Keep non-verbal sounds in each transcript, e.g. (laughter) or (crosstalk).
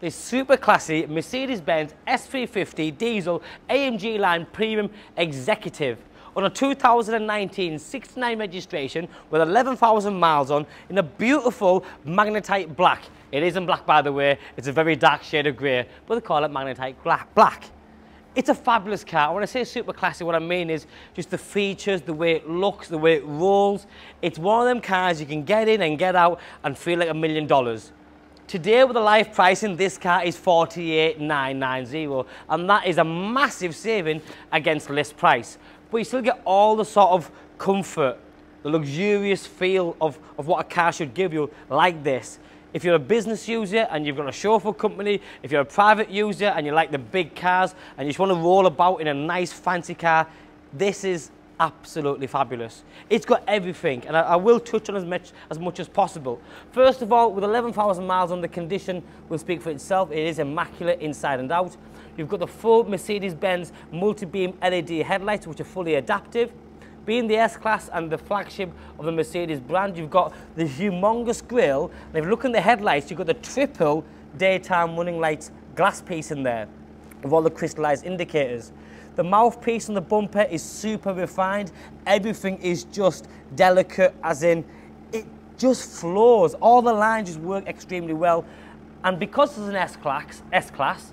this super classy Mercedes-Benz S350 diesel AMG line premium executive on a 2019 69 registration with 11,000 miles on in a beautiful magnetite black. It isn't black by the way, it's a very dark shade of grey, but they call it magnetite black. It's a fabulous car. When I say super classy, what I mean is just the features, the way it looks, the way it rolls. It's one of them cars you can get in and get out and feel like a million dollars. Today with the live pricing, this car is 48,990 and that is a massive saving against list price. But you still get all the sort of comfort, the luxurious feel of, of what a car should give you like this. If you're a business user and you've got a chauffeur company, if you're a private user and you like the big cars and you just want to roll about in a nice fancy car, this is absolutely fabulous. It's got everything, and I, I, will touch on as much, as much as possible. First of all, with 11,000 miles on the condition will speak for itself. It is immaculate inside and out. You've got the full Mercedes-Benz multi-beam LED headlights, which are fully adaptive. Being the S-Class and the flagship of the Mercedes brand, you've got the humongous grille. And if you look in the headlights, you've got the triple daytime running lights glass piece in there with all the crystallized indicators. The mouthpiece on the bumper is super refined. Everything is just delicate, as in it just flows. All the lines just work extremely well. And because it's an S-Class, S-Class,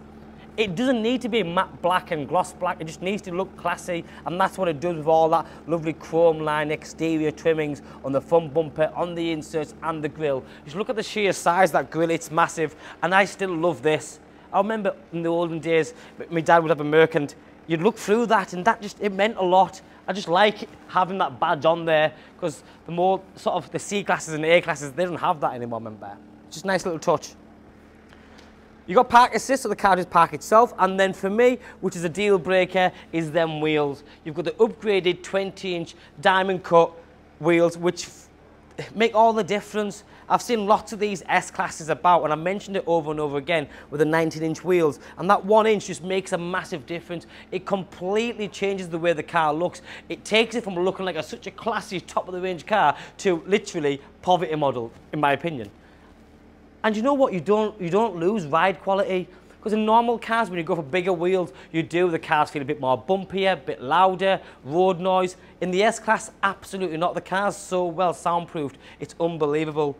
it doesn't need to be matte black and gloss black, it just needs to look classy and that's what it does with all that lovely chrome line exterior trimmings on the front bumper, on the inserts and the grille. Just look at the sheer size of that grille, it's massive and I still love this. I remember in the olden days, my dad would have a Merc and you'd look through that and that just, it meant a lot. I just like having that badge on there because the more sort of the C classes and the A classes, they don't have that anymore, remember. Just a nice little touch. You got park assist, so the car just park itself. And then for me, which is a deal breaker, is them wheels. You've got the upgraded 20-inch diamond cut wheels, which make all the difference. I've seen lots of these S-classes about, and I mentioned it over and over again with the 19-inch wheels, and that one inch just makes a massive difference. It completely changes the way the car looks. It takes it from looking like a, such a classy, top-of-the-range car to literally poverty model, in my opinion. And you know what? You don't, you don't lose ride quality. Because in normal cars, when you go for bigger wheels, you do, the cars feel a bit more bumpier, a bit louder, road noise. In the S-Class, absolutely not. The car's so well soundproofed, it's unbelievable.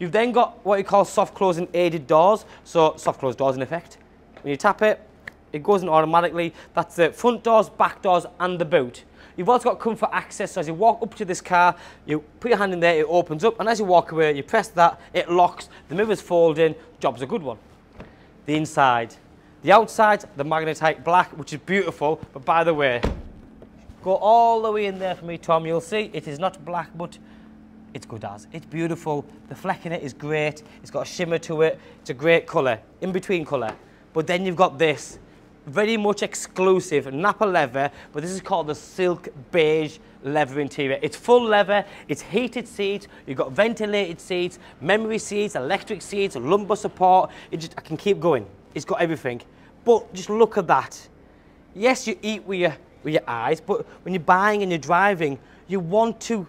You've then got what you call soft closing aided doors. So soft closed doors in effect. When you tap it, it goes in automatically. That's the front doors, back doors and the boot. You've also got comfort access, so as you walk up to this car, you put your hand in there, it opens up, and as you walk away, you press that, it locks, the mirrors fold in, job's a good one. The inside. The outside, the magnetite black, which is beautiful, but by the way, go all the way in there for me, Tom, you'll see it is not black, but it's good as. It's beautiful, the fleck in it is great, it's got a shimmer to it, it's a great colour, in between colour. But then you've got this, very much exclusive Nappa leather, but this is called the silk beige leather interior. It's full leather, it's heated seats, you've got ventilated seats, memory seats, electric seats, lumbar support. It just, I can keep going. It's got everything. But just look at that. Yes, you eat with your, with your eyes, but when you're buying and you're driving, you want to.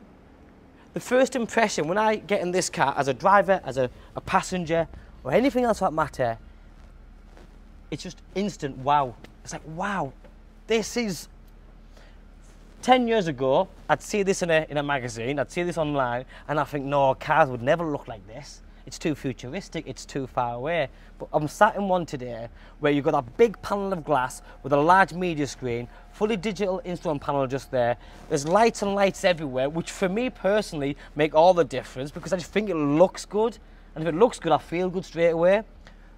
The first impression when I get in this car as a driver, as a, a passenger, or anything else that matter, it's just instant wow. It's like, wow, this is 10 years ago, I'd see this in a, in a magazine, I'd see this online, and I think, no, cars would never look like this. It's too futuristic, it's too far away. But I'm sat in one today where you've got that big panel of glass with a large media screen, fully digital instrument panel just there. There's lights and lights everywhere, which for me personally make all the difference because I just think it looks good. And if it looks good, I feel good straight away.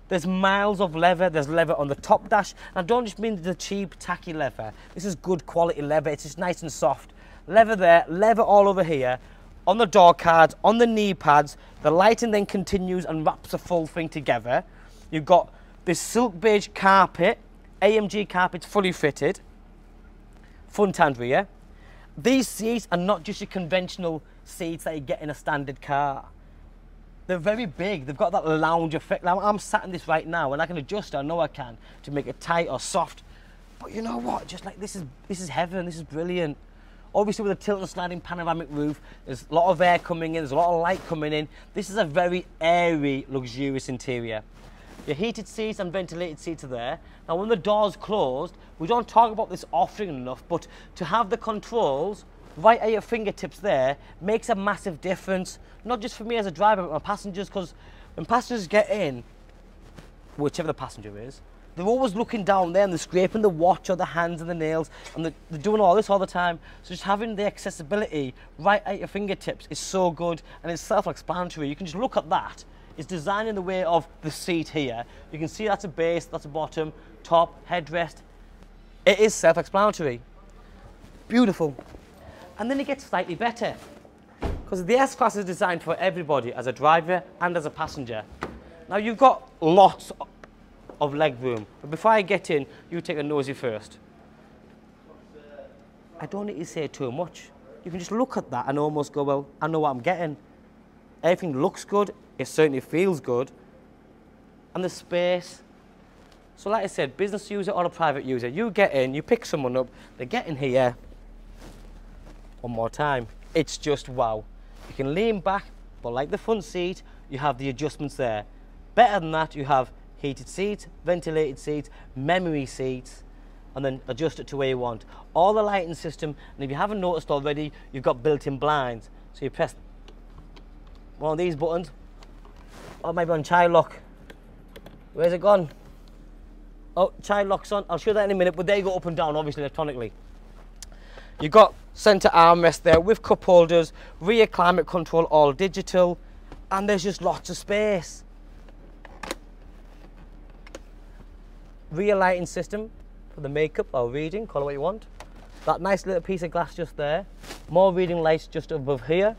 There's miles of leather. There's leather on the top dash. And I don't just mean the cheap, tacky leather. This is good quality leather. It's just nice and soft. Leather there, leather all over here. On the door cards, on the knee pads. The lighting then continues and wraps the full thing together. You've got this silk beige carpet. AMG carpet, fully fitted. Front and rear. These seats are not just your conventional seats that you get in a standard car. They're very big. They've got that lounge effect. Now, I'm sat in this right now and I can adjust, I know I can, to make it tight or soft. But you know what? Just like this is, this is heaven, this is brilliant. Obviously with a tilt and sliding panoramic roof, there's a lot of air coming in, there's a lot of light coming in. This is a very airy, luxurious interior. Your heated seats and ventilated seats are there. Now when the door's closed, we don't talk about this offering enough, but to have the controls right at your fingertips there makes a massive difference. Not just for me as a driver, but my passengers, because when passengers get in, whichever the passenger is, they're always looking down there and they're scraping the watch or the hands and the nails and they're, they're, doing all this all the time. So just having the accessibility right at your fingertips is so good and it's self-explanatory. You can just look at that. It's designed in the way of the seat here. You can see that's a base, that's a bottom, top, headrest. It is self-explanatory. Beautiful. And then it gets slightly better because the S-Class is designed for everybody as a driver and as a passenger. Now you've got lots of leg room. But before I get in, you take a nosy first. I don't need to say too much. You can just look at that and almost go, well, I know what I'm getting. Everything looks good, it certainly feels good. And the space. So like I said, business user or a private user, you get in, you pick someone up, they get in here. One more time. It's just wow. You can lean back, but like the front seat, you have the adjustments there. Better than that, you have heated seats, ventilated seats, memory seats, and then adjust it to where you want. All the lighting system, and if you haven't noticed already, you've got built-in blinds. So you press one of these buttons, or maybe on child lock. Where's it gone? Oh, child lock's on. I'll show that in a minute, but they go up and down, obviously, electronically. You've got centre armrest there with cup holders, rear climate control, all digital, and there's just lots of space. rear lighting system for the makeup or reading, call it what you want. That nice little piece of glass just there. More reading lights just above here.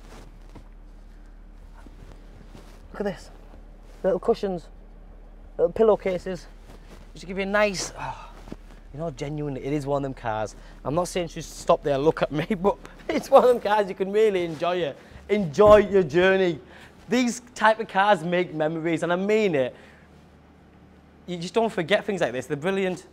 Look at this. Little cushions, little pillowcases. Just to give you a nice, oh, you know, genuinely, it is one of them cars. I'm not saying just stop there look at me, (laughs) but it's one of them cars you can really enjoy it. Enjoy your journey. These type of cars make memories, and I mean it you just don't forget things like this. They're brilliant.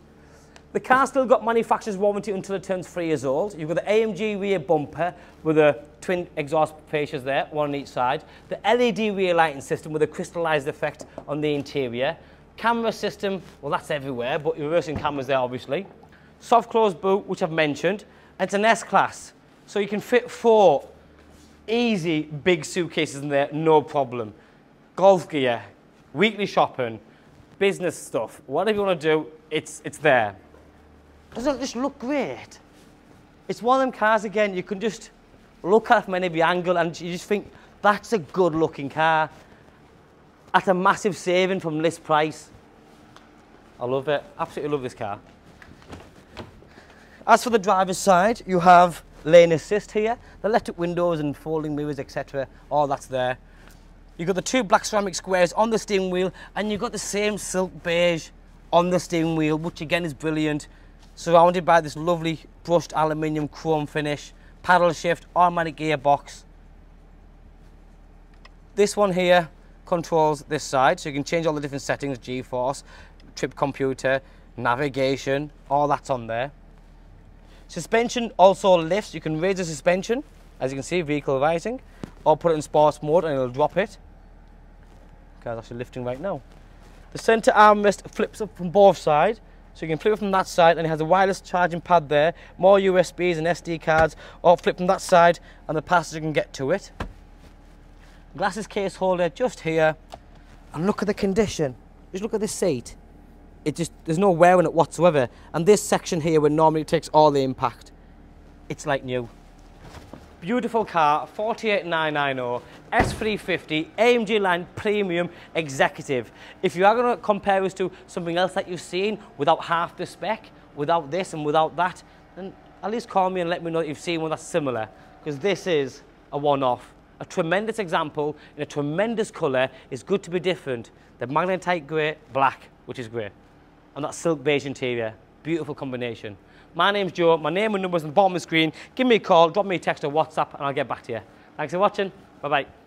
The car still got manufacturer's warranty until it turns three years old. You've got the AMG rear bumper with the twin exhaust fascias there, one on each side. The LED rear lighting system with a crystallized effect on the interior. Camera system, well that's everywhere, but reversing cameras there obviously. Soft close boot, which I've mentioned. It's an S-Class, so you can fit four easy big suitcases in there, no problem. Golf gear, weekly shopping, business stuff, whatever you want to do, it's, it's there. Doesn't it just look great? It's one of them cars, again, you can just look at it from any angle and you just think, that's a good looking car. At a massive saving from list price. I love it. Absolutely love this car. As for the driver's side, you have lane assist here, the electric windows and folding mirrors, etc. All that's there. You've got the two black ceramic squares on the steering wheel and you've got the same silk beige on the steering wheel, which again is brilliant. Surrounded by this lovely brushed aluminium chrome finish, paddle shift, automatic gearbox. This one here controls this side, so you can change all the different settings, G-force, trip computer, navigation, all that's on there. Suspension also lifts, you can raise the suspension, as you can see, vehicle rising, or put it in sports mode and it'll drop it. Car's actually lifting right now. The centre armrest flips up from both sides. So you can flip it from that side and it has a wireless charging pad there, more USBs and SD cards, or flip from that side and the passenger can get to it. Glasses case holder just here. And look at the condition. Just look at this seat. It just, there's no wear on it whatsoever. And this section here where normally it takes all the impact, it's like new. Beautiful car, 48990, S350, AMG line premium executive. If you are going to compare us to something else that you've seen without half the spec, without this and without that, then at least call me and let me know that you've seen one that's similar. Because this is a one-off. A tremendous example in a tremendous colour is good to be different. The magnetite grey, black, which is grey. And that silk beige interior. Beautiful combination. My name's Joe. My name and number's on the bottom of the screen. Give me a call, drop me a text or WhatsApp, and I'll get back to you. Thanks for watching. Bye-bye.